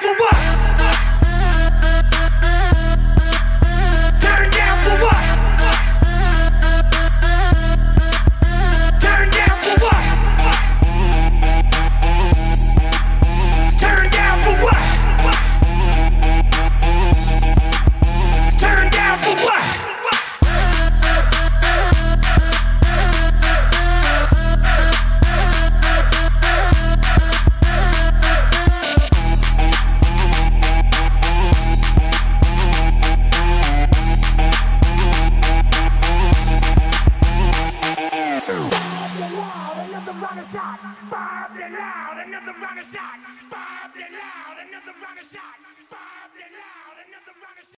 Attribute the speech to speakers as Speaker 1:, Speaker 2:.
Speaker 1: For what? Rocket shot. Bob it loud, another rocket shot. Bob it loud, another rocket shot. Bob it loud, another rocket shot.